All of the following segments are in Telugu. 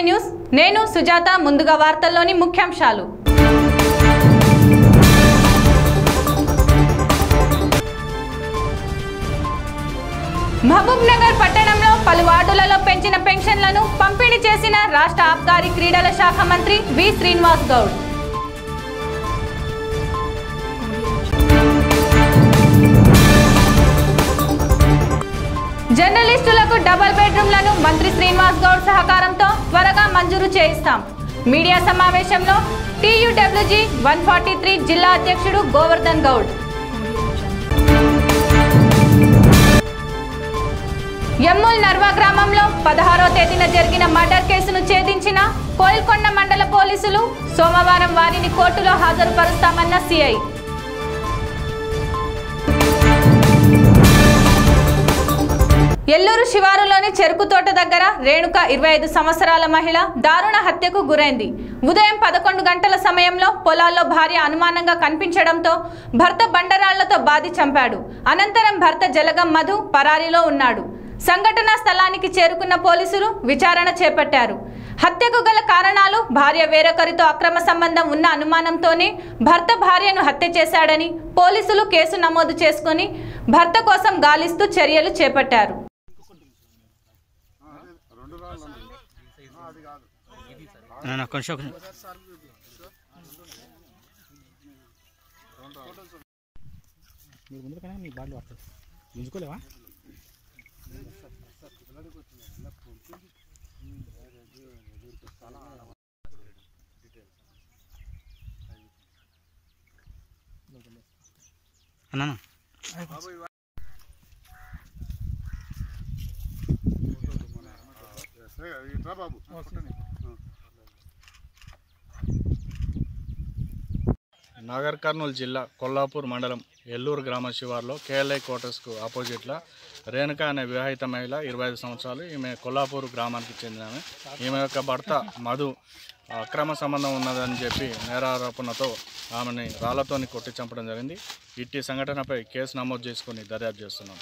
నమస్తే న్యూస్. నేను సుజాత ముందుగా వార్తల్లోని ముఖ్యాంశాలు. మహబూబ్ నగర్ పట్టణంలో పలు వార్డులలో పెంచిన పెన్షన్లను పంపిణీ చేసిన రాష్ట్ర ఆబ్కారీ క్రీడల శాఖ మంత్రి వి. శ్రీనివాస్ గౌడ్. జర్నలిస్టులకు డబుల్ బెడ్రూమ్లను మంత్రి శ్రీనివాస్ గౌడ్ సహకారంతో త్వరగా మంజూరు చేయిస్తాం. మీడియా సమావేశంలో టీయూడబ్ల్యూజీ వన్ ఫార్టీ త్రీ జిల్లా అధ్యక్షుడు గోవర్ధన్ గౌడ్. ఎమ్ముల్ నర్వా గ్రామంలో పదహారో తేదీన జరిగిన మర్డర్ కేసును ఛేదించిన కోయిల్కొండ మండల పోలీసులు సోమవారం వారిని కోర్టులో హాజరుపరుస్తామన్న సిఐ. ఎల్లూరు శివారులోని చెరుకు తోట దగ్గర రేణుక ఇరవై ఐదు సంవత్సరాల మహిళ దారుణ హత్యకు గురైంది. ఉదయం పదకొండు గంటల సమయంలో పొలాల్లో భార్య అనుమానంగా కనిపించడంతో భర్త బండరాళ్ళతో బాధి చంపాడు. అనంతరం భర్త జలగం మధు పరారీలో ఉన్నాడు. సంఘటనా స్థలానికి చేరుకున్న పోలీసులు విచారణ చేపట్టారు. హత్యకు గల కారణాలు భార్య వేరొకరితో అక్రమ సంబంధం ఉన్న అనుమానంతోనే భర్త భార్యను హత్య చేశాడని పోలీసులు కేసు నమోదు చేసుకుని భర్త కోసం గాలిస్తూ చర్యలు చేపట్టారు. కొంచెం కొంచెం మీరు ముందు కానీ మీ బాడీ పడుతుంది గుంజుకోలేవా అన్నా బాబు నాగర్ కర్నూలు జిల్లా కొల్లాపూర్ మండలం ఎల్లూరు గ్రామ శివార్లో కేఎల్ఐ క్వార్టర్స్కు ఆపోజిట్లో రేణుక అనే వివాహిత మహిళ ఇరవై ఐదు సంవత్సరాలు. ఈమె కొల్లాపూర్ గ్రామానికి చెందిన ఈమె యొక్క భర్త మధు అక్రమ సంబంధం ఉన్నదని చెప్పి నేరారోపణతో ఆమెని రాళ్ళతోని కొట్టి చంపడం జరిగింది. ఇట్టి సంఘటనపై కేసు నమోదు చేసుకుని దర్యాప్తు చేస్తున్నాం.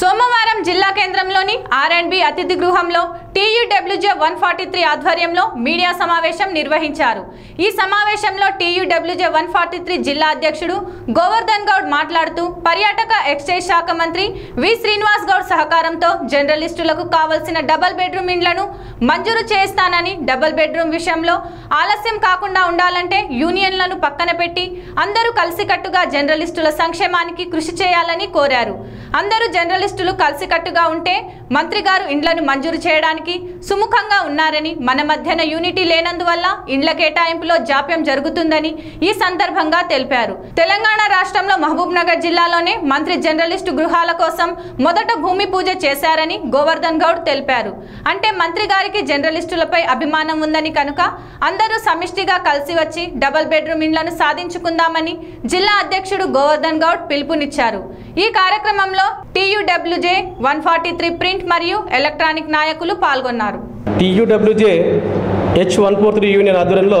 సోమవారం జిల్లా కేంద్రంలోని ఆర్ అండ్ బి అతిథి గృహంలో టీయూడబ్ల్యూజే వన్ ఫార్టీ త్రీ ఆధ్వర్యంలో మీడియా సమావేశం నిర్వహించారు. ఈ సమావేశంలో టీయూడబ్ల్యూజే వన్ ఫార్టీ త్రీ జిల్లా అధ్యక్షుడు గోవర్ధన్ గౌడ్ మాట్లాడుతూ పర్యాటక ఎక్సైజ్ శాఖ మంత్రి వి శ్రీనివాస్ గౌడ్ సహకారంతో జర్నలిస్టులకు కావలసిన డబుల్ బెడ్రూమ్ ఇండ్లను మంజూరు చేస్తానని డబుల్ బెడ్రూమ్ విషయంలో ఆలస్యం కాకుండా ఉండాలంటే యూనియన్లను పక్కన పెట్టి అందరూ కలిసికట్టుగా జర్నలిస్టుల సంక్షేమానికి కృషి చేయాలని కోరారు. అందరూ జర్నలిస్టులు కలిసికట్టుగా ఉంటే మంత్రి గారు ఇండ్లను మంజూరు చేయడానికి సుముఖంగా ఉన్నారని మన మధ్యన యూనిటీ లేనందువల్ల ఇండ్ల కేటాయింపులో జాప్యం జరుగుతుందని ఈ సందర్భంగా తెలిపారు. తెలంగాణ రాష్ట్రంలో మహబూబ్ నగర్ జిల్లాలోనే మంత్రి జర్నలిస్టు గృహాల కోసం మొదట భూమి పూజ చేశారని గోవర్ధన్ గౌడ్ తెలిపారు. అంటే మంత్రి గారికి జర్నలిస్టులపై అభిమానం ఉందని కనుక అందరూ సమిష్టిగా కలిసి వచ్చి డబుల్ బెడ్రూమ్ ఇండ్లను సాధించుకుందామని జిల్లా అధ్యక్షుడు గోవర్ధన్ గౌడ్ పిలుపునిచ్చారు. ఈ కార్యక్రమంలో TUWJ one forty three print మరియు ఎలక్ట్రానిక్ నాయకులు పాల్గొన్నారు. TUWJ H one four three union ఆధ్వర్యంలో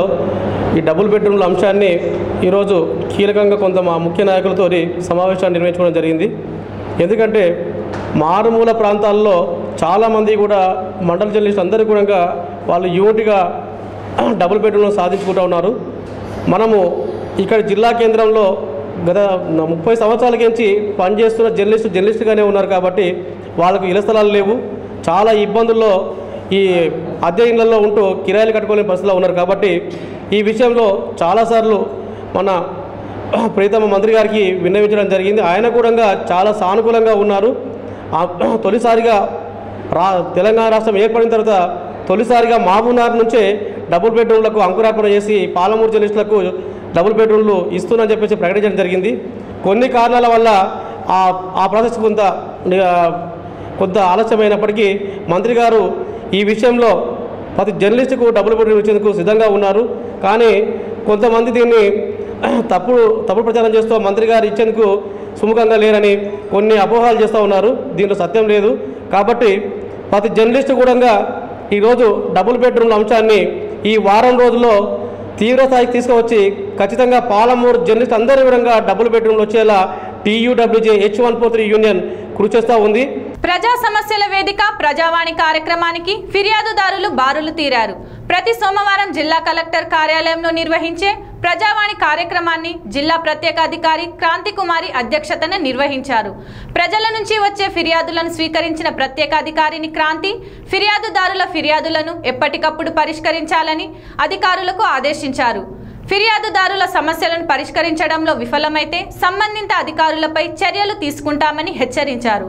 ఈ డబుల్ బెడ్రూమ్ల అంశాన్ని ఈరోజు కీలకంగా కొంత మా ముఖ్య నాయకులతో సమావేశాన్ని నిర్వహించుకోవడం జరిగింది. ఎందుకంటే మారుమూల ప్రాంతాల్లో చాలామంది కూడా మండల జర్నలిస్టులు అందరూ కూడా వాళ్ళు యూనిట్గా డబుల్ బెడ్రూమ్లు సాధించుకుంటూ ఉన్నారు. మనము ఇక్కడ జిల్లా కేంద్రంలో గత ముప్పై సంవత్సరాల నుంచి పనిచేస్తున్న జర్నలిస్టు జర్నలిస్టుగానే ఉన్నారు కాబట్టి వాళ్ళకు ఇళ్ళ స్థలాలు లేవు. చాలా ఇబ్బందుల్లో ఈ అద్దె ఇళ్ళలో ఉంటూ కిరాయిలు కట్టుకోలేని పరిస్థితిలో ఉన్నారు కాబట్టి ఈ విషయంలో చాలాసార్లు మన ప్రీతమ మంత్రి గారికి విన్నవించడం జరిగింది. ఆయన కూడా చాలా సానుకూలంగా ఉన్నారు. తొలిసారిగా రా తెలంగాణ రాష్ట్రం ఏర్పడిన తర్వాత తొలిసారిగా మహబూబ్నగర్ నుంచే డబుల్ బెడ్రూమ్లకు అంకురార్పణ చేసి పాలమూరు జర్నలిస్టులకు డబుల్ బెడ్రూమ్లు ఇస్తున్నని చెప్పేసి ప్రకటించడం జరిగింది. కొన్ని కారణాల వల్ల ఆ ఆ ప్రాసెస్ కొంత కొంత ఆలస్యమైనప్పటికీ మంత్రి గారు ఈ విషయంలో ప్రతి జర్నలిస్టుకు డబుల్ బెడ్రూమ్ ఇచ్చేందుకు సిద్ధంగా ఉన్నారు. కానీ కొంతమంది దీన్ని తప్పుడు తప్పుడు ప్రచారం చేస్తూ మంత్రి గారు ఇచ్చేందుకు సుముఖంగా లేరని కొన్ని అపోహాలు చేస్తూ ఉన్నారు. దీంట్లో సత్యం లేదు. కాబట్టి ప్రతి జర్నలిస్టు కూడా ఈరోజు డబుల్ బెడ్రూమ్ల అంశాన్ని ఈ వారం రోజుల్లో తీవ్ర స్థాయికి తీసుకువచ్చి ఖచ్చితంగా పాలమూరు జర్నలిస్ట్ అందరి విధంగా డబుల్ బెడ్రూమ్లు వచ్చేలా TUWJ H one four three union కృషి చేస్తూ ఉంది. ప్రజా సమస్యల వేదిక ప్రజావాణి కార్యక్రమానికి ఫిర్యాదుదారులు బారులు తీరారు. ప్రతి సోమవారం జిల్లా కలెక్టర్ కార్యాలయంలో నిర్వహించే ప్రజావాణి కార్యక్రమాన్ని జిల్లా ప్రత్యేక అధికారి క్రాంతి కుమారి అధ్యక్షతన నిర్వహించారు. ప్రజల నుంచి వచ్చే ఫిర్యాదులను స్వీకరించిన ప్రత్యేక అధికారిని క్రాంతి ఫిర్యాదుదారుల ఫిర్యాదులను ఎప్పటికప్పుడు పరిష్కరించాలని అధికారులకు ఆదేశించారు. ఫిర్యాదుదారుల సమస్యలను పరిష్కరించడంలో విఫలమైతే సంబంధిత అధికారులపై చర్యలు తీసుకుంటామని హెచ్చరించారు.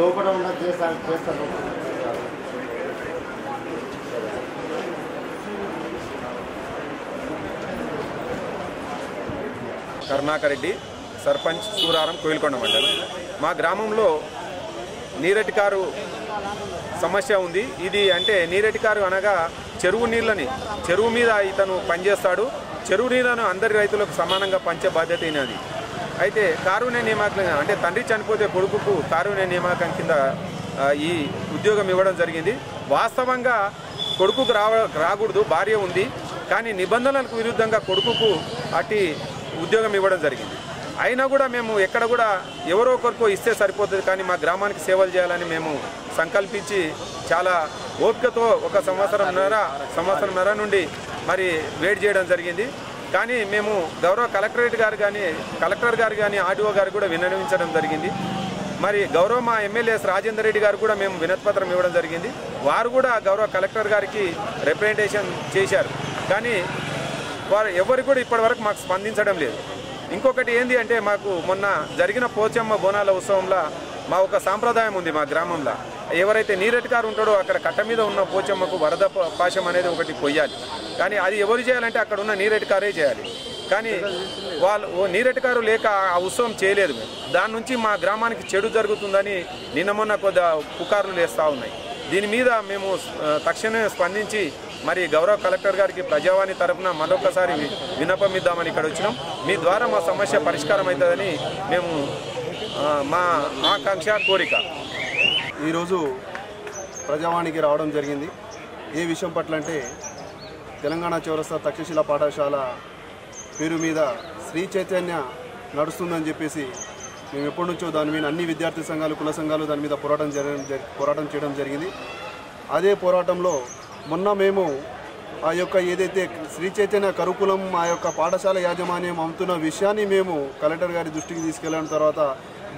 లోపల ఉన్న చేస్తాను చేస్తాను కరుణాకర్ రెడ్డి సర్పంచ్ సూరారం కోయిల్కొండ మండలం. మా గ్రామంలో నీరటి కారు సమస్య ఉంది. ఇది అంటే నీరటి కారు అనగా చెరువు నీళ్ళని చెరువు మీద ఇతను పనిచేస్తాడు. చెరువు నీళ్ళను అందరి రైతులకు సమానంగా పంచే బాధ్యత అయినది అయితే కారుణ్య నియామకం అంటే తండ్రి చనిపోతే కొడుకుకు కారుణ్య నియామకం కింద ఈ ఉద్యోగం ఇవ్వడం జరిగింది. వాస్తవంగా కొడుకుకు రావ రాకూడదు భార్య ఉంది. కానీ నిబంధనలకు విరుద్ధంగా కొడుకుకు అట్టి ఉద్యోగం ఇవ్వడం జరిగింది. అయినా కూడా మేము ఎక్కడ కూడా ఎవరో ఒకరికో ఇస్తే సరిపోతుంది. కానీ మా గ్రామానికి సేవలు చేయాలని మేము సంకల్పించి చాలా ఓపికతో ఒక సంవత్సరంన్నర సంవత్సరంన్నర నుండి మరి వెయిట్ చేయడం జరిగింది. కానీ మేము గౌరవ కలెక్టరేట్ గారు కానీ కలెక్టర్ గారు కానీ ఆర్డీఓ గారు కూడా విన్నవించడం జరిగింది. మరి గౌరవ మా ఎమ్మెల్యేస్ రాజేందర్ రెడ్డి గారు కూడా మేము వినతిపత్రం ఇవ్వడం జరిగింది. వారు కూడా గౌరవ కలెక్టర్ గారికి రిప్రజెంటేషన్ చేశారు. కానీ వారు ఎవరు కూడా ఇప్పటివరకు మాకు స్పందించడం లేదు. ఇంకొకటి ఏంది అంటే మాకు మొన్న జరిగిన పోచమ్మ బోనాల ఉత్సవంలో మా ఒక సాంప్రదాయం ఉంది మా గ్రామంలో. ఎవరైతే నీరెట్కారు ఉంటాడో అక్కడ కట్ట మీద ఉన్న పోచమ్మకు వరద పాశం అనేది ఒకటి పొయ్యాలి కానీ అది ఎవరు చేయాలంటే అక్కడ ఉన్న నీరెట్కారే చేయాలి. కానీ వాళ్ళు ఓ నీరెట్కారు లేక ఆ ఉత్సవం చేయలేదు. మేము దాని నుంచి మా గ్రామానికి చెడు జరుగుతుందని నిన్న మొన్న కొద్ది పుకార్లు లేస్తూ ఉన్నాయి. దీని మీద మేము తక్షణమే స్పందించి మరి గౌరవ కలెక్టర్ గారికి ప్రజావాణి తరఫున మరొకసారి విన్నపం ఇద్దామని ఇక్కడ వచ్చినాం. మీ ద్వారా మా సమస్య పరిష్కారం అవుతుందని మేము మా ఆకాంక్ష కోరిక. ఈరోజు ప్రజావాణికి రావడం జరిగింది. ఏ విషయం పట్ల అంటే తెలంగాణ చౌరస్తా తక్షశిల పాఠశాల పేరు మీద శ్రీ చైతన్య నడుస్తుందని చెప్పేసి మేము ఎప్పటి నుంచో దాని మీద అన్ని విద్యార్థి సంఘాలు కుల సంఘాలు దాని మీద పోరాటం జరగడం పోరాటం చేయడం జరిగింది. అదే పోరాటంలో మొన్న మేము ఆ యొక్క ఏదైతే శ్రీ చైతన్య కరుకులం ఆ యొక్క పాఠశాల యాజమాన్యం అమ్ముతున్న విషయాన్ని మేము కలెక్టర్ గారి దృష్టికి తీసుకెళ్ళిన తర్వాత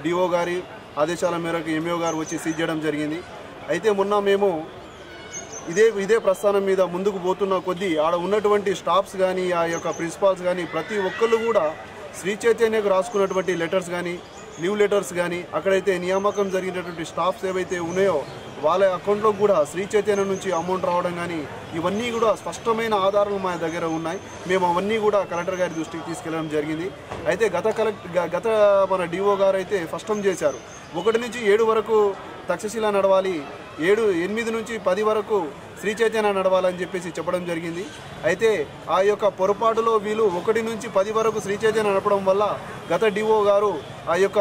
డిఓ గారి ఆదేశాల మేరకు ఎంఓ గారు వచ్చి సీజ్ చేయడం జరిగింది. అయితే మొన్న మేము ఇదే ఇదే ప్రస్థానం మీద ముందుకు పోతున్న కొద్దీ ఆడ ఉన్నటువంటి స్టాఫ్స్ కానీ ఆ యొక్క ప్రిన్సిపాల్స్ కానీ ప్రతి ఒక్కళ్ళు కూడా శ్రీ చైతన్యకు రాసుకున్నటువంటి లెటర్స్ కానీ లీవ్ లెటర్స్ కానీ అక్కడైతే నియామకం జరిగినటువంటి స్టాఫ్స్ ఏవైతే ఉన్నాయో వాళ్ళ అకౌంట్లో కూడా శ్రీ చైతన్య నుంచి అమౌంట్ రావడం కానీ ఇవన్నీ కూడా స్పష్టమైన ఆధారాలు మా దగ్గర ఉన్నాయి. మేము అవన్నీ కూడా కలెక్టర్ గారి దృష్టికి తీసుకెళ్ళడం జరిగింది. అయితే గత కలెక్ట్ గత మన డిఓ గారు అయితే స్పష్టం చేశారు. ఒకటి నుంచి ఏడు వరకు తక్షశిల నడవాలి ఏడు ఎనిమిది నుంచి పది వరకు శ్రీ చైతన్య నడవాలని చెప్పేసి చెప్పడం జరిగింది. అయితే ఆ యొక్క పొరపాటులో వీళ్ళు ఒకటి నుంచి పది వరకు శ్రీ చైతన్య నడపడం వల్ల గత డిఓ గారు ఆ యొక్క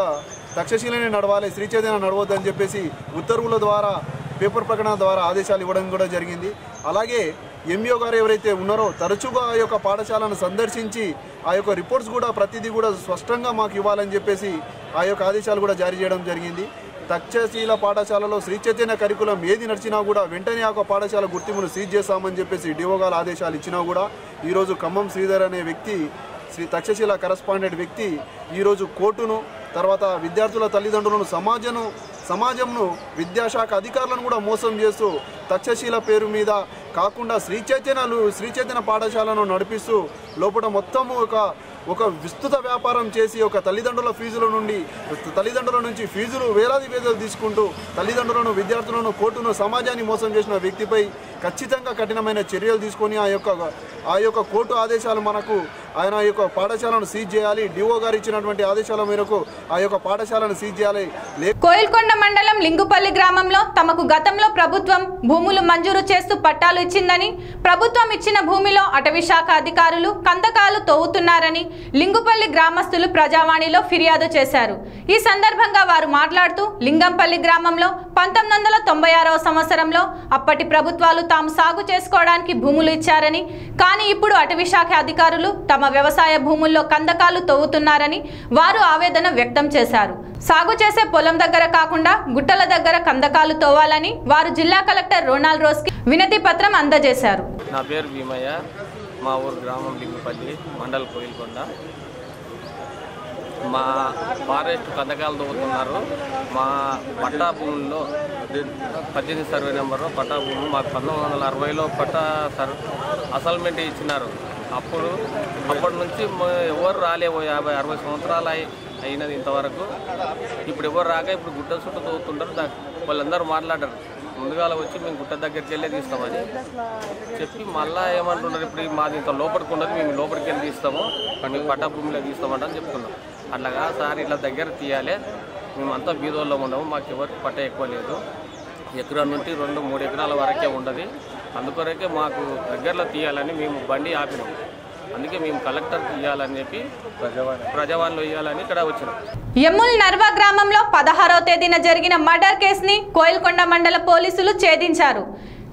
తక్షశీలనే నడవాలి శ్రీ చైతన్య నడవద్దని చెప్పేసి ఉత్తర్వుల ద్వారా పేపర్ ప్రకటన ద్వారా ఆదేశాలు ఇవ్వడం కూడా జరిగింది. అలాగే ఎంఈఓ గారు ఎవరైతే ఉన్నారో తరచుగా ఆ యొక్క పాఠశాలను సందర్శించి ఆ యొక్క రిపోర్ట్స్ కూడా ప్రతిదీ కూడా స్పష్టంగా మాకు ఇవ్వాలని చెప్పేసి ఆ యొక్క ఆదేశాలు కూడా జారీ చేయడం జరిగింది. తక్షశీల పాఠశాలలో శ్రీ చైతన్య కరికులం ఏది నడిచినా కూడా వెంటనే ఆ యొక్క పాఠశాల గుర్తింపును సీజ్ చేస్తామని చెప్పేసి డిఓ ఆదేశాలు ఇచ్చినా కూడా ఈరోజు ఖమ్మం శ్రీధర్ అనే వ్యక్తి శ్రీ తక్షశీల కరస్పాండెంట్ వ్యక్తి ఈరోజు కోర్టును తర్వాత విద్యార్థుల తల్లిదండ్రులను సమాజను సమాజంను విద్యాశాఖ అధికారులను కూడా మోసం చేస్తూ తక్షశీల పేరు మీద కాకుండా శ్రీ చైతన్యాలు శ్రీ చైతన్య పాఠశాలను నడిపిస్తూ లోపల మొత్తము ఒక ఒక విస్తృత వ్యాపారం చేసి ఒక తల్లిదండ్రుల ఫీజుల నుండి తల్లిదండ్రుల నుంచి ఫీజులు వేలాది వేదలు తీసుకుంటూ తల్లిదండ్రులను విద్యార్థులను కోర్టును సమాజాన్ని మోసం చేసిన వ్యక్తిపై ఖచ్చితంగా కఠినమైన చర్యలు తీసుకొని ఆ యొక్క ఆ యొక్క కోర్టు ఆదేశాలు మనకు ఆయన యొక్క పాఠశాలను సీజ్ చేయాలి. డిఓ గారు ఇచ్చినటువంటి ఆదేశాల మేరకు ఆ యొక్క పాఠశాలను సీజ్ చేయాలి. కోయిల్కొండ మండలం లింగుపల్లి గ్రామంలో తమకు గతంలో ప్రభుత్వం భూములు మంజూరు చేస్తూ పట్టాలు ఇచ్చిందని ప్రభుత్వం ఇచ్చిన భూమిలో అటవీ శాఖ అధికారులు కందకాలు తవ్వుతున్నారని లింగుపల్లి గ్రామస్తులు ప్రజావాణిలో ఫిర్యాదు చేశారు. ఈ సందర్భంగా వారు మాట్లాడుతూ లింగంపల్లి గ్రామంలో పంతొమ్మిది వందల తొంభై ఆరవ సంవత్సరంలో అప్పటి ప్రభుత్వాలు తాము సాగు చేసుకోవడానికి భూములు ఇచ్చారని కానీ ఇప్పుడు అటవీ శాఖ అధికారులు తమ వ్యవసాయ భూముల్లో కందకాలు తవ్వుతున్నారని వారు ఆవేదన వ్యక్తం చేశారు. సాగు చేసే పొలం దగ్గర కాకుండా గుట్టల దగ్గర కందకాలు తవ్వాలని వారు జిల్లా కలెక్టర్ రోనాల్డ్ రోస్కి వినతి పత్రం అందజేశారు. నా పేరు భీమయ్య. మా ఊరు గ్రామం లింగుపల్లి మండల్ కోయిల్కొండ. మా ఫారెస్ట్ కందకాలు తవ్వుతున్నారు. మా పట్టా భూముల్లో పద్దెనిమిది సర్వే నెంబరు పట్టా భూములు మాకు పంతొమ్మిది వందల అరవైలో పట్టా సర్ అసల్మెంట్ ఇచ్చినారు. అప్పుడు అప్పటి నుంచి ఎవరు రాలేవు యాభై అరవై సంవత్సరాలు అయినది ఇంతవరకు. ఇప్పుడు ఎవరు రాక ఇప్పుడు గుట్ట చుట్టూ తోగుతుంటారు వాళ్ళందరూ మాట్లాడారు. ముందుగాల వచ్చి మేము గుట్ట దగ్గరికి వెళ్ళే తీస్తామని చెప్పి మళ్ళా ఏమంటున్నారు ఇప్పుడు మాది ఇంత లోపలికి ఉండదు మేము లోపలికి వెళ్ళి తీస్తాము మేము పట్టా భూమిలో తీస్తామంట చెప్తున్నాం అట్లాగా సార్ ఇట్లా దగ్గర తీయాలి మేమంతా బీదోళ్ళం ఉండము మాకు ఎవరికి పట్ట ఎక్కువ లేదు. ఎకరా నుండి రెండు మూడు ఎకరాల వరకే ఉండదు. అందుకొరకే మాకు దగ్గరలో తీయాలని మేము బండి ఆపినాం. అందుకే మేము కలెక్టర్కి ఇవ్వాలని చెప్పి ప్రజావాణిలో ఇవ్వాలని ఇక్కడ వచ్చినాం. ఎమ్ముల్ నర్వా గ్రామంలో పదహారవ తేదీన జరిగిన మర్డర్ కేసుని కోయిల్కొండ మండల పోలీసులు ఛేదించారు.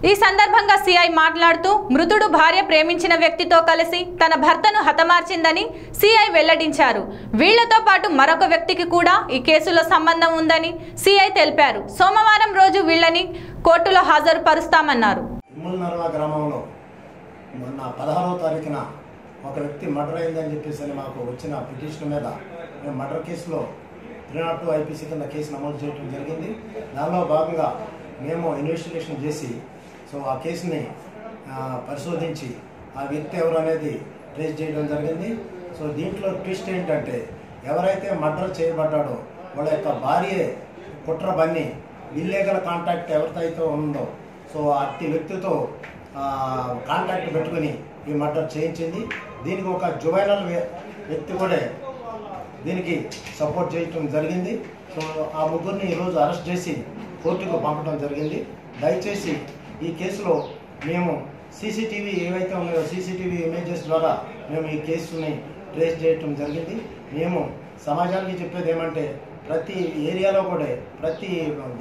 ఈ సందర్భంగా సిఐ మాట్లాడుతూ మృతుడు భార్య ప్రేమించిన వ్యక్తితో కలిసి తన భర్తను హతమార్చిందని సిఐ వెల్లడించారు. వీళ్ళతో పాటు మరొక వ్యక్తికి కూడా ఈ కేసులో సంబంధం ఉందని సిఐ తెలిపారు. సోమవారం రోజు వీళ్ళని కోర్టులో హాజరుపరుస్తామన్నారు. తిమ్మలనర్వ గ్రామంలో మొన్న పదహారవ తారీఖున ఒక వ్యక్తి మర్డర్ అయిందని చెప్పేసి అని మాకు వచ్చిన పిటిషన్ మీద మేము మర్డర్ కేసులో త్రీ నాట్ టూ ఐపీసీ కింద కేసు నమోదు చేయడం జరిగింది. దానిలో భాగంగా మేము ఇన్వెస్టిగేషన్ చేసి సో ఆ కేసుని పరిశోధించి ఆ వ్యక్తి ఎవరు అనేది ట్రేస్ చేయడం జరిగింది. సో దీంట్లో ట్విస్ట్ ఏంటంటే ఎవరైతే మర్డర్ చేయబడ్డాడో వాళ్ళ యొక్క భార్య కుట్ర బన్ని ఇల్లీగల్ కాంటాక్ట్ ఎవరితో ఉందో సో అట్టి వ్యక్తితో కాంటాక్ట్ పెట్టుకుని ఈ మర్డర్ చేయించింది. దీనికి ఒక జువైనల్ వ్యక్తి కూడా దీనికి సపోర్ట్ చేయటం జరిగింది. సో ఆ ముగ్గురిని ఈరోజు అరెస్ట్ చేసి కోర్టుకు పంపడం జరిగింది. దయచేసి ఈ కేసులో మేము సీసీటీవీ ఏవైతే ఉన్నాయో సీసీటీవీ ఇమేజెస్ ద్వారా మేము ఈ కేసుని ట్రేస్ చేయటం జరిగింది. మేము సమాజానికి చెప్పేది ఏమంటే ప్రతి ఏరియాలో కూడా ప్రతి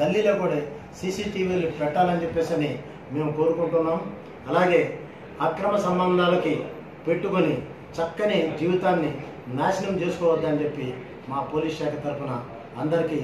గల్లీలో కూడా సీసీటీవీలు పెట్టాలని చెప్పేసి అని మేము కోరుకుంటున్నాం. అలాగే అక్రమ సంబంధాలకి పెట్టుకొని చక్కని జీవితాన్ని నాశనం చేసుకోవద్దని చెప్పి మా పోలీస్ శాఖ తరఫున అందరికీ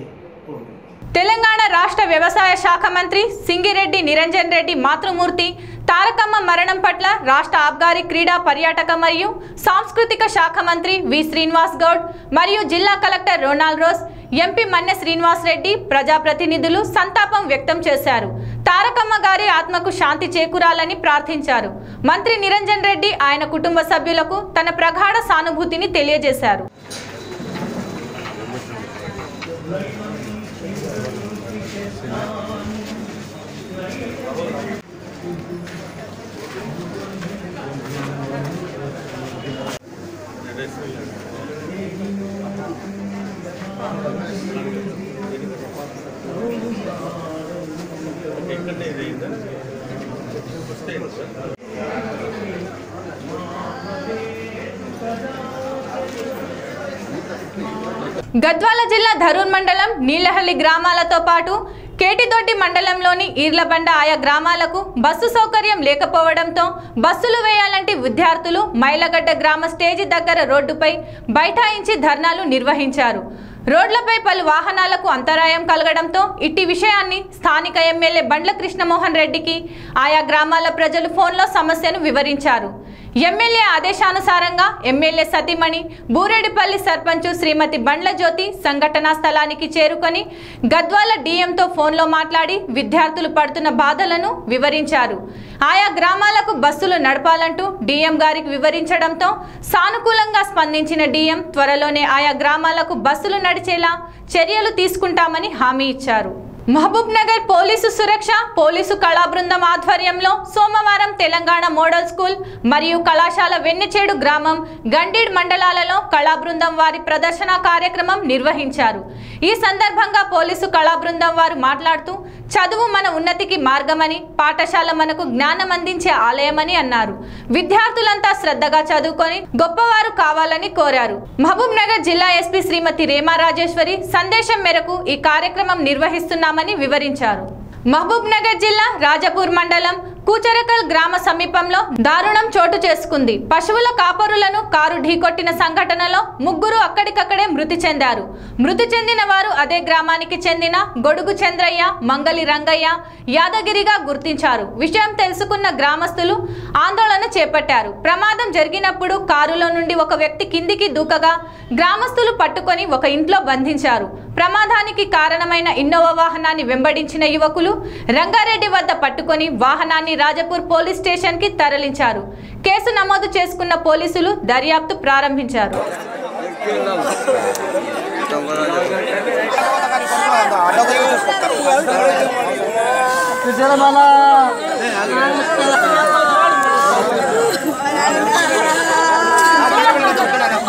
కోరుకుంటున్నాం. తెలంగాణ రాష్ట్ర వ్యవసాయ శాఖ మంత్రి సింగిరెడ్డి నిరంజన్ రెడ్డి మాతృమూర్తి తారకమ్మ మరణం పట్ల రాష్ట్ర ఆబ్గారి క్రీడా పర్యాటక మరియు సాంస్కృతిక శాఖ మంత్రి వి శ్రీనివాస్ గౌడ్ మరియు జిల్లా collector Ronald Ross MP Manne Srinivas Reddy ప్రజాప్రతినిధులు సంతాపం వ్యక్తం చేశారు. తారకమ్మ గారి ఆత్మకు శాంతి చేకూరాలని ప్రార్థించారు. మంత్రి నిరంజన్ రెడ్డి ఆయన కుటుంబ సభ్యులకు తన ప్రగాఢ సానుభూతిని తెలియజేశారు. గద్వాల జిల్లా ధరూర్ మండలం నీలహల్లి గ్రామాలతో పాటు కేటిదొడ్డి మండలంలోని ఈర్లబండ ఆయా గ్రామాలకు బస్సు సౌకర్యం లేకపోవడంతో బస్సులు వేయాలంటే విద్యార్థులు మైలగడ్డ గ్రామ స్టేజి దగ్గర రోడ్డుపై బైఠాయించి ధర్నాలు నిర్వహించారు. రోడ్లపై పలు వాహనాలకు అంతరాయం కలగడంతో ఇట్టి విషయాన్ని స్థానిక ఎమ్మెల్యే బండ్ల కృష్ణమోహన్ రెడ్డికి ఆయా గ్రామాల ప్రజలు ఫోన్లో సమస్యను వివరించారు. ఎమ్మెల్యే ఆదేశానుసారంగా ఎమ్మెల్యే సతీమణి బూరెడిపల్లి సర్పంచ్ శ్రీమతి బండ్ల జ్యోతి సంఘటనా స్థలానికి చేరుకొని గద్వాల డీఎంతో ఫోన్లో మాట్లాడి విద్యార్థులు పడుతున్న బాధలను వివరించారు. ఆయా గ్రామాలకు బస్సులు నడపాలంటూ డీఎం గారికి వివరించడంతో సానుకూలంగా స్పందించిన డీఎం త్వరలోనే ఆయా గ్రామాలకు బస్సులు నడిచేలా చర్యలు తీసుకుంటామని హామీ ఇచ్చారు. మహబూబ్ నగర్ పోలీసు సురక్ష పోలీసు కళా బృందం ఆధ్వర్యంలో సోమవారం తెలంగాణ మోడల్ స్కూల్ మరియు కళాశాల వెన్నిచేడు గ్రామం గండీడ్ మండలాలలో కళా బృందం వారి ప్రదర్శన కార్యక్రమం నిర్వహించారు. ఈ సందర్భంగా పోలీసు కళా బృందం వారు మాట్లాడుతూ చదువు మన ఉన్నతికి మార్గమని పాఠశాల మనకు జ్ఞానం అందించే ఆలయమని అన్నారు. విద్యార్థులంతా శ్రద్ధగా చదువుకొని గొప్పవారు కావాలని కోరారు. మహబూబ్ నగర్ జిల్లా ఎస్పీ శ్రీమతి రేమా రాజేశ్వరి సందేశం మేరకు ఈ కార్యక్రమం నిర్వహిస్తున్నామని వివరించారు. మహబూబ్ నగర్ జిల్లా రాజపూర్ మండలం కూచరకల్ గ్రామ సమీపంలో దారుణం చోటు చేసుకుంది. పశువుల కాపరులను కారు ఢీకొట్టిన సంఘటనలో ముగ్గురు అక్కడికక్కడే మృతి చెందారు. మృతి చెందిన వారు అదే గ్రామానికి చెందిన గొడుగు చంద్రయ్య మంగలి రంగయ్య యాదగిరిగా గుర్తించారు. విషయం తెలుసుకున్న గ్రామస్తులు ఆందోళన చేపట్టారు. ప్రమాదం జరిగినప్పుడు కారులో నుండి ఒక వ్యక్తి కిందికి దూకగా గ్రామస్తులు పట్టుకొని ఒక ఇంట్లో బంధించారు. ప్రమాదానికి కారణమైన ఇన్నోవా వాహనాన్ని వెంబడించిన యువకులు రంగారెడ్డి వద్ద పట్టుకొని వాహనాన్ని రాజపూర్ పోలీస్ స్టేషన్కి తరలించారు. కేసు నమోదు చేసుకున్న పోలీసులు దర్యాప్తు ప్రారంభించారు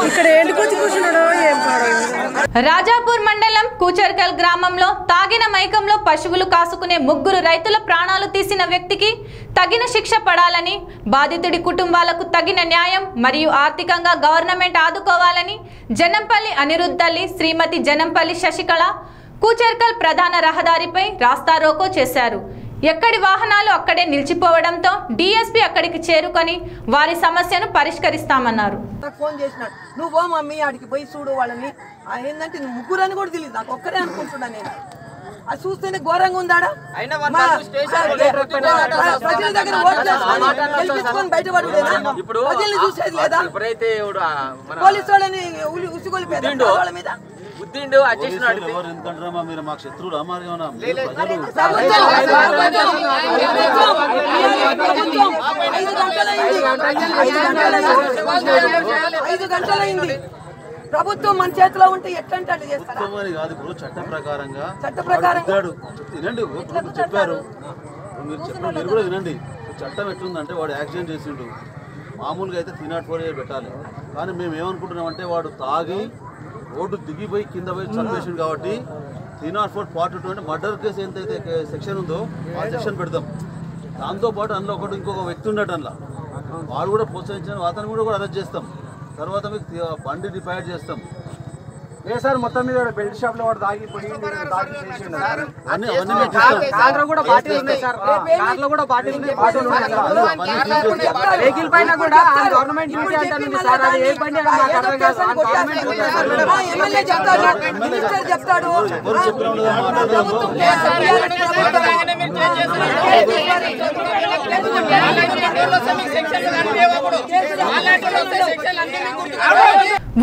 ఇక్కడ ఎండుకొచ్చి కూర్చున్నాడు ఏం పాడు రాజాపూర్ మండలం కూచర్కల్ గ్రామంలో తాగిన మైకంలో పశువులు కాసుకునే ముగ్గురు రైతుల ప్రాణాలు తీసిన వ్యక్తికి తగిన శిక్ష పడాలని బాధితుడి కుటుంబాలకు తగిన న్యాయం మరియు ఆర్థికంగా గవర్నమెంట్ ఆదుకోవాలని జనంపల్లి అనిరుద్ధల్లి శ్రీమతి జనంపల్లి శశికళ కూచర్కల్ ప్రధాన రహదారిపై రాస్తారోకో చేశారు. ఎక్కడి వాహనాలు అక్కడే నిలిచిపోవడంతో డీఎస్పీ అక్కడికి చేరుకొని వారి సమస్యను పరిష్కరిస్తామన్నారు. ఫోన్ చేసినాడు. నువ్వు పో మమ్మీ ఆడికి పోయి చూడు వాళ్ళని. ఏంటంటే నువ్వు ముగ్గురు అని కూడా తెలియదు. నాకు ఒక్కరే అనుకుంటున్నా నేను. అది చూస్తేనే ఘోరంగా ఉందాడా? ప్రజల దగ్గర గెలిపించుకొని ప్రజల్ని చూసేది లేదా? పోలీసు వాళ్ళని ఉసిగొలిపేదా? వాళ్ళ మీద? ఎవరు అంటారమ్మా మీరు మాకు శత్రువులు ప్రభుత్వం, ఐదు గంటలైంది. మన చేతిలో ఉంటే ఎట్లంటే అట్లా చేస్తారా కాదు ఇప్పుడు చట్ట ప్రకారంగా చట్ట ప్రకారం వినండి మీరు చెప్పారు మీరు చెప్పిన మీరు కూడా వినండి చట్టం ఎట్లుందంటే వాడు యాక్సిడెంట్ చేసిండు మామూలుగా అయితే త్రీ నాట్ ఫోర్ ఇయర్ పెట్టాలి కానీ మేము ఏమనుకుంటున్నాం అంటే వాడు తాగి రోడ్డు దిగిపోయి కింద పోయి చంపేసిండు కాబట్టి three not four forty two అంటే మర్డర్ కేసు ఎంతైతే సెక్షన్ ఉందో ఆ సెక్షన్ పెడతాం దాంతోపాటు అందులో ఒకటి ఇంకొక వ్యక్తి ఉన్నాడు అందులో. వాడు కూడా ప్రోత్సహించిన అతను కూడా కూడా అరెస్ట్ చేస్తాం. తర్వాత మీకు బండి డిపైడ్ చేస్తాం. ఏ సార్ మొత్తం మీద బెల్ట్ షాప్లో వాడు సార్. వెహికల్ పైన కూడా గవర్నమెంట్ చెప్తాడు మినిస్టర్ చెప్తాడు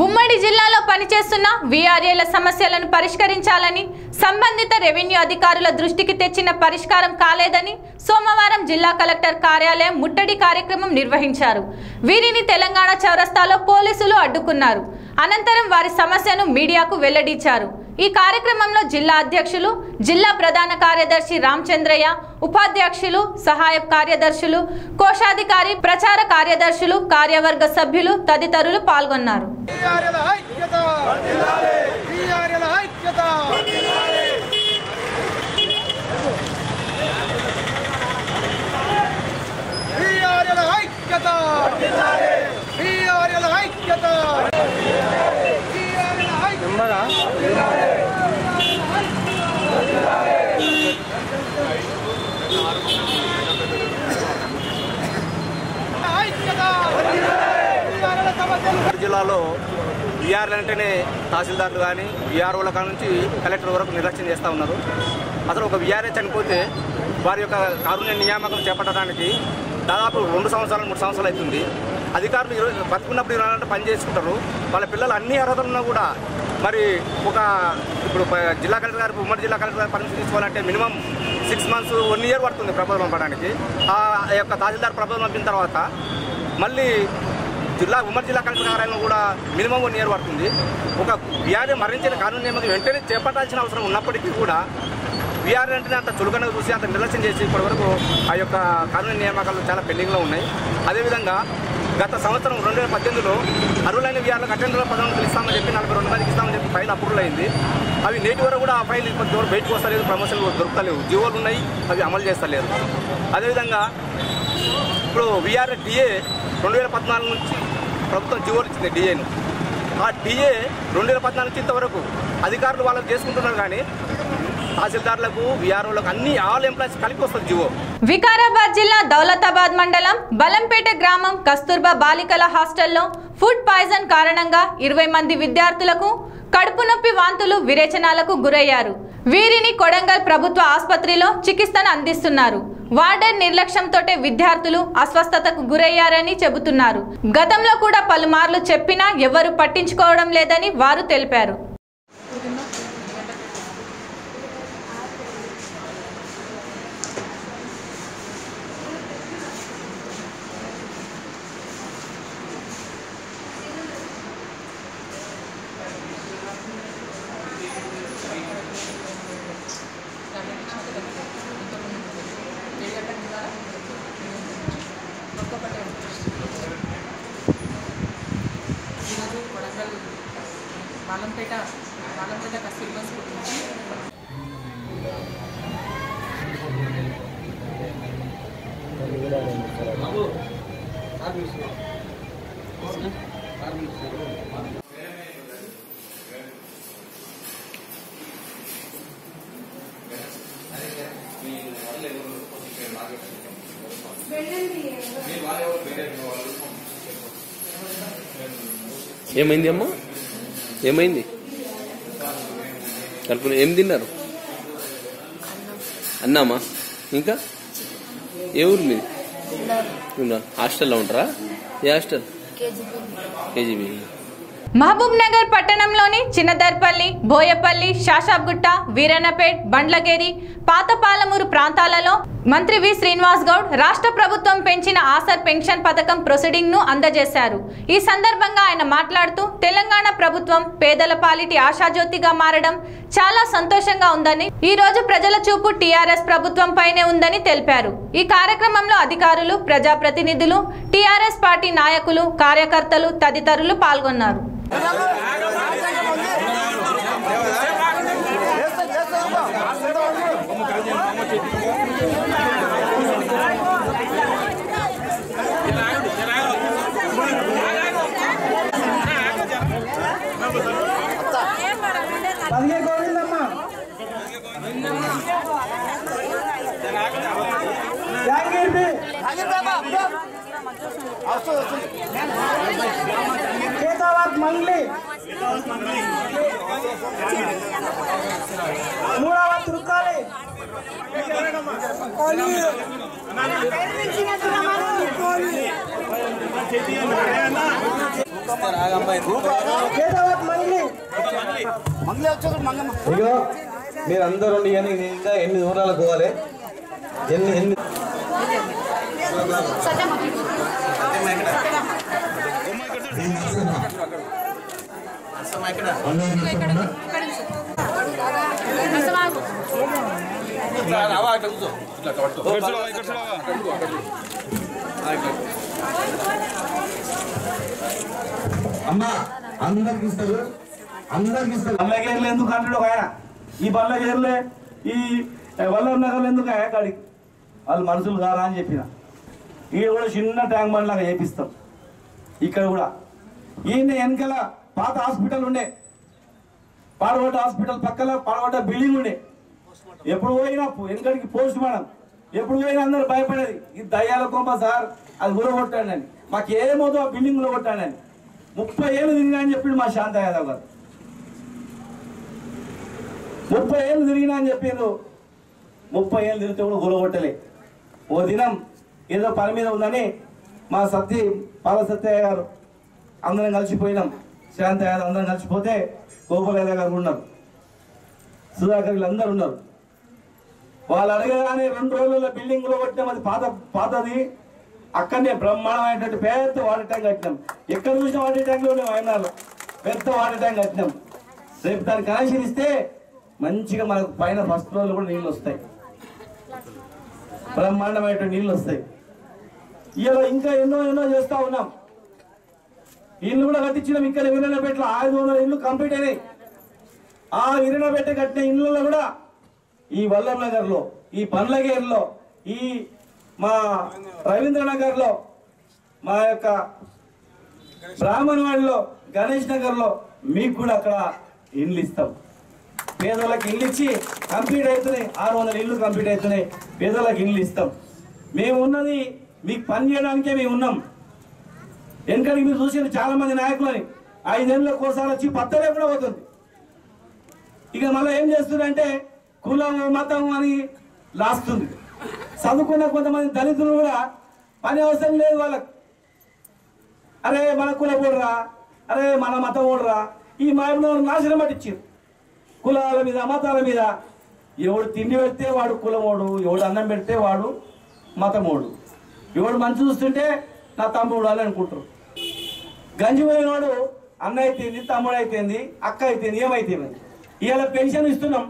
ఉమ్మడి జిల్లాలో పనిచేస్తున్న వీఆర్ఏల సమస్యలను పరిష్కరించాలని సంబంధిత రెవెన్యూ అధికారుల దృష్టికి తెచ్చిన పరిష్కారం కాలేదని సోమవారం జిల్లా కలెక్టర్ కార్యాలయం ముట్టడి కార్యక్రమం నిర్వహించారు. వీరిని తెలంగాణ చౌరస్తాలో పోలీసులు అడ్డుకున్నారు. అనంతరం వారి సమస్యను మీడియాకు వెల్లడించారు. ఈ కార్యక్రమంలో జిల్లా అధ్యక్షులు జిల్లా ప్రధాన కార్యదర్శి రామచంద్రయ్య ఉపాధ్యక్షులు సహాయ కార్యదర్శులు కోశాధికారి ప్రచార కార్యదర్శులు కార్యవర్గ సభ్యులు తదితరులు పాల్గొన్నారు. నల్గొండ జిల్లాలో బీఆర్లు అంటేనే తహసీల్దార్లు కానీ బీఆర్ఓల కాడ నుంచి కలెక్టర్ వరకు నిర్లక్ష్యం చేస్తూ ఉన్నారు. అసలు ఒక బీఆర్ఏ చనిపోతే వారి యొక్క కారుణ్య నియామకం చేపట్టడానికి దాదాపు రెండు సంవత్సరాలు మూడు సంవత్సరాలు అవుతుంది. అధికారులు ఇరవై బతుకున్నప్పుడు ఇరవై పని చేసుకుంటారు. వాళ్ళ పిల్లలు అన్ని అర్హతలున్నా కూడా మరి ఒక ఇప్పుడు జిల్లా కలెక్టర్ గారు ఉమ్మడి జిల్లా కలెక్టర్ గారు పర్మిషన్ తీసుకోవాలంటే minimum six months one year పడుతుంది ప్రపోజల్ పంపడానికి. ఆ యొక్క తహసీల్దార్ ప్రపోజల్ పంపిన తర్వాత మళ్ళీ జిల్లా ఉమ్మడి జిల్లా కలెక్టర్ కార్యాలయం కూడా మినిమం వన్ ఇయర్ పడుతుంది. ఒక వ్యాధి మరణించిన కానూన్ నియమం వెంటనే చేపట్టాల్సిన అవసరం ఉన్నప్పటికీ కూడా విఆర్ అంటే అంత చులకనగా చూసి అంత నిర్లక్ష్యం చేసి ఇప్పటివరకు ఆ యొక్క కానూనీ నియామకాలు చాలా పెండింగ్లో ఉన్నాయి. అదేవిధంగా గత సంవత్సరం రెండు వేల పద్దెనిమిదిలో అరువులైన వీఆర్లకు అటెండర్ల పదవులు ఇస్తామని చెప్పి నలభై రెండు మందికి ఇస్తామని చెప్పి ఫైల్ అప్రూవల్ అయింది అవి నేటి వరకు కూడా ఆ ఫైల్ ఇప్పటివరకు బయటకు వస్తలేదు ప్రమోషన్ దొరుకుతలేవు జీవోలు ఉన్నాయి అవి అమలు చేస్తలేరు అదేవిధంగా ఇప్పుడు వీఆర్ డిఏ రెండు వేల పద్నాలుగు నుంచి ప్రభుత్వం జీవోలు ఇచ్చింది డిఏను. ఆ డిఏ రెండు వేల పద్నాలుగు నుంచి ఇంతవరకు అధికారులు వాళ్ళకి చేసుకుంటున్నారు కానీ తహసీల్దార్లకు విఆర్ఓలకు అన్ని ఆల్ ఎంప్లాయీస్ కలిపి వస్తుంది జీవో వికారాబాద్ జిల్లా దౌలతాబాద్ మండలం బలంపేట గ్రామం కస్తూర్బా బాలికల హాస్టల్లో ఫుడ్ పాయిజన్ కారణంగా ఇరవై మంది విద్యార్థులకు కడుపు నొప్పి వాంతులు విరేచనాలకు గురయ్యారు. వీరిని కొడంగల్ ప్రభుత్వ ఆసుపత్రిలో చికిత్సను అందిస్తున్నారు. వార్డెన్ నిర్లక్ష్యంతోటే విద్యార్థులు అస్వస్థతకు గురయ్యారని చెబుతున్నారు. గతంలో కూడా పలుమార్లు చెప్పినా ఎవరు పట్టించుకోవడం లేదని వారు తెలిపారు. బాలంపేట బాలంపేట కస్తూర్బా స్కూల్ నుంచి ఏమైంది అమ్మా? ఏమైంది? కలుపులు ఏం తిన్నారు? అన్నామా? ఇంకా? ఏ ఊరు మీది? హాస్టల్లో ఉంటారా? ఏ హాస్టల్? కేజీబీ. మహబూబ్ నగర్ పట్టణంలోని చిన్నదర్పల్లి బోయపల్లి శాషాబ్గుట్ట వీరన్నపేట్ బండ్లగేరి పాతపాలమూరు ప్రాంతాలలో మంత్రి వి శ్రీనివాస్ గౌడ్ రాష్ట్ర ప్రభుత్వం పెంచిన ఆసర్ పెన్షన్ పథకం ప్రొసీడింగ్ను అందజేశారు. ఈ సందర్భంగా ఆయన మాట్లాడుతూ తెలంగాణ ప్రభుత్వం పేదల పాలిటి ఆశాజ్యోతిగా మారడం చాలా సంతోషంగా ఉందని ఈ రోజు ప్రజల చూపు టీఆర్ఎస్ ప్రభుత్వం పైనే ఉందని తెలిపారు. ఈ కార్యక్రమంలో అధికారులు ప్రజాప్రతినిధులు టీఆర్ఎస్ పార్టీ నాయకులు కార్యకర్తలు తదితరులు పాల్గొన్నారు. మంగ్లీ మూడవ తుర్కాలి ఇగో మీరందరూ ఎన్ని ఇంకా ఎన్ని దూరాలు పోవాలి? ఎన్ని ఎన్ని అమ్మా అందరికి ఇస్తారు. అందరికి ఇస్తారు. బల్లగేర్లు ఎందుకు అంటాడు ఒక ఆయన? ఈ బల్లగేర్లే ఈ వల్లభ నగర్లు ఎందుకు ఆయన కాడికి? వాళ్ళు మనుషులు కారా అని చెప్పిన. ఈడ కూడా చిన్న ట్యాంక్ బండ్ లాగా చేపిస్తాం. ఇక్కడ కూడా. ఈయన వెనకాల పాత హాస్పిటల్ ఉండే. పాడగొట్ట హాస్పిటల్ పక్కన పాడగొట్ట బిల్డింగ్ ఉండే. ఎప్పుడు పోయినా వెనకడికి పోస్ట్ మార్టం. ఎప్పుడు పోయినా అందరు భయపడేది ఇది దయ్యాల కొంప సార్ అది ఊరగొట్టాడని మాకు ఏమవుతుందో ఆ బిల్డింగ్ కొట్టాడని ముప్పై ఏళ్ళు తిరిగినా అని చెప్పిండు మా శాంత యాదవ్ గారు. ముప్పై ఏళ్ళు తిరిగినా అని చెప్పిండు. ముప్పై ఏళ్ళు తిరిగితే కూడా గురగొట్టలే ఓ దినం ఏదో పని మీద ఉందని మా సత్య పాల సత్యయ్య గారు అందరం కలిసిపోయినాం. శాంతయ్య గారు అందరం కలిసిపోతే గోపాలయ్య గారు ఉన్నారు. సుధాకర్ వీళ్ళందరూ ఉన్నారు. వాళ్ళు అడగగానే రెండు రోజుల్లో బిల్డింగ్లో కొట్టినాం. అది పాత పాతది. అక్కడనే బ్రహ్మాండమైనటువంటి పెద్ద వాటర్ ట్యాంక్ కట్టినాం. ఎక్కడ చూసిన వాటర్ ట్యాంక్ ఉన్నాయి పెద్ద వాటర్ ట్యాంక్ కట్టినాం. రేపు దానికి కనెక్షన్ ఇస్తే మంచిగా మనకు పైన ఫస్ట్ ఫ్లోర్లో కూడా నీళ్ళు వస్తాయి. బ్రహ్మాండమైనటువంటి నీళ్ళు వస్తాయి. ఇలా ఇంకా ఎన్నో ఎన్నో చేస్తా ఉన్నాం. ఇల్లు కూడా కట్టించినాం ఇక్కడ వీరనపేటలో ఐదు వందల ఇల్లు కంప్లీట్ అయినాయి. ఆ వీరనపేట కట్టిన ఇళ్ళలో కూడా ఈ వల్లం నగర్లో ఈ పండ్లగేరులో ఈ మా రవీంద్రనగర్లో మా యొక్క బ్రాహ్మణవాడిలో గణేష్ నగర్లో మీకు కూడా అక్కడ ఇండ్లు ఇస్తాం. పేదలకు ఇల్లు ఇచ్చి కంప్లీట్ అవుతున్నాయి ఆరు వందల ఇల్లు కంప్లీట్ అవుతున్నాయి పేదలకు ఇల్లు ఇస్తాం. మేము ఉన్నది మీకు పని చేయడానికే మేము ఉన్నాం. వెనకడికి మీరు చూసిన చాలా మంది నాయకులని ఐదేళ్ళ కోసాలు వచ్చి పత్తలే కూడా పోతుంది. ఇక మళ్ళీ ఏం చేస్తుందంటే కులం మతం అని లాస్తుంది చదువుకున్న కొంతమంది దళితులు కూడా పని అవసరం లేదు వాళ్ళకు. అరే మన కుల ఓడరా అరే మన మతం ఓడరా ఈ మాయలో నాశనం పట్టించారు. కులాల మీద మతాల మీద ఎవడు తిండి పెడితే వాడు కులమోడు ఎవడు అన్నం పెడితే వాడు మతమోడు ఎవడు మంచి చూస్తుంటే నా తమ్ముడు అని అనుకుంటారు. గంజి పోయినవాడు అన్న అయితేంది తమ్ముడు అయితేంది అక్క అయితేంది ఏమైతేంది ఇవాళ పెన్షన్ ఇస్తున్నాం.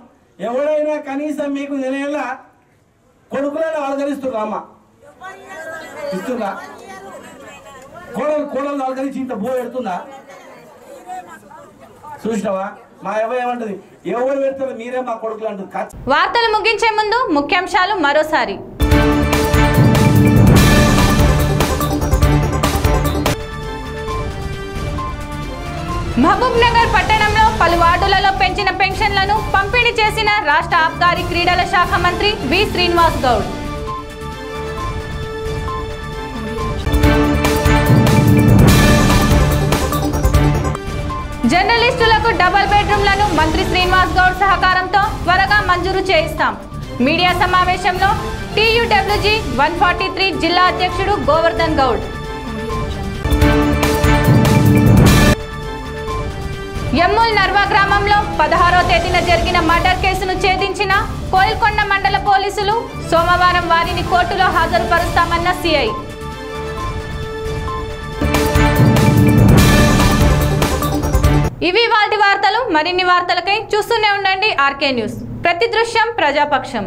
ఎవడైనా కనీసం మీకు నెల కొడుకులను ఆదరిస్తున్నా అమ్మ. ఇస్తున్నా కోడలు కోడలు ఆదరించి ఇంత బో పెడుతుందా? చూసినావా? మా అవ్వ ఏమంటది? ఎవరు పెడతారు? మీరే మా కొడుకులు అంటుంది వార్తలు ముగించే ముందు ముఖ్యాంశాలు మరోసారి. మహబూబ్ నగర్ పట్టణంలో పలు వార్డులలో పెంచిన పెన్షన్లను పంపిణీ చేసిన రాష్ట్ర ఆబ్కారీ క్రీడల శాఖ మంత్రి వి శ్రీనివాస్ గౌడ్. జర్నలిస్టులకు డబుల్ బెడ్రూమ్లను మంత్రి శ్రీనివాస్ గౌడ్ సహకారంతో త్వరగా మంజూరు చేయిస్తాం. మీడియా సమావేశంలో టీయూడబ్ల్యూజీ వన్ ఫార్టీ త్రీ జిల్లా అధ్యక్షుడు గోవర్ధన్ గౌడ్ ఎమ్మూల్ నర్వా గ్రామంలో పదహారో తేదీన జరిగిన మర్డర్ కేసును ఛేదించిన కోయిల్కొండ మండల పోలీసులు సోమవారం వారిని కోర్టులో హాజరుపరుస్తామన్న సిఐ. ఇవి వాటి వార్తలు మరిన్ని వార్తలకై చూస్తూనే ఉండండి ఆర్కే న్యూస్. ప్రతి దృశ్యం ప్రజాపక్షం.